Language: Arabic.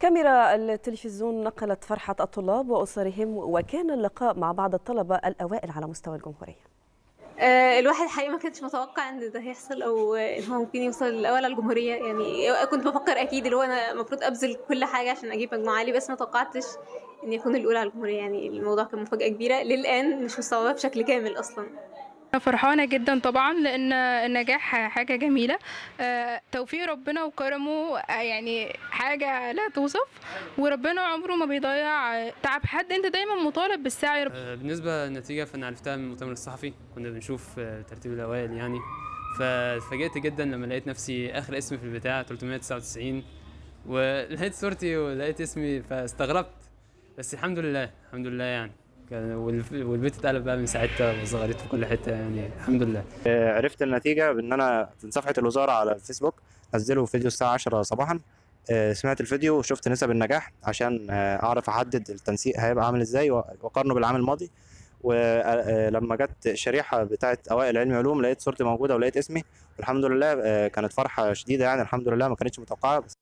كاميرا التلفزيون نقلت فرحة الطلاب وأسرهم وكان اللقاء مع بعض الطلبة الأوائل على مستوى الجمهورية. آه، الواحد حقيقي ما كانش متوقع إن ده هيحصل أو إن هو ممكن يوصل الأول على الجمهورية. يعني كنت بفكر أكيد اللي هو أنا المفروض أبذل كل حاجة عشان أجيب مجموعة عالي بس ما توقعتش إن يكون الأولى على الجمهورية. يعني الموضوع كان مفاجأة كبيرة للآن مش مستوعبة بشكل كامل أصلا. فرحانة جدا طبعا لأن النجاح حاجة جميلة. آه، توفيق ربنا وكرمه آه، يعني حاجة لا توصف. وربنا عمره ما بيضيع تعب حد. أنت دايما مطالب بالسعي آه، بالنسبة للنتيجة فأنا عرفتها من المؤتمر الصحفي. كنا بنشوف ترتيب الأوائل يعني. فاتفاجئت جدا لما لقيت نفسي آخر اسم في البتاع 399 ولقيت صورتي ولقيت اسمي فاستغربت. بس الحمد لله الحمد لله يعني. والبيت اتقلب بقى من ساعتها وصغرت في كل حتة يعني الحمد لله. عرفت النتيجة بإن أنا في صفحة الوزارة على الفيسبوك نزلوا فيديو الساعة 10 صباحا. آه، سمعت الفيديو وشفت نسب النجاح عشان آه، أعرف أحدد التنسيق هيبقى عامل إزاي وأقارنه بالعام الماضي. ولما جت الشريحة بتاعة أوائل علمي علوم لقيت صورتي موجودة ولقيت اسمي. والحمد لله آه، كانت فرحة شديدة يعني الحمد لله ما كانتش متوقعة. بس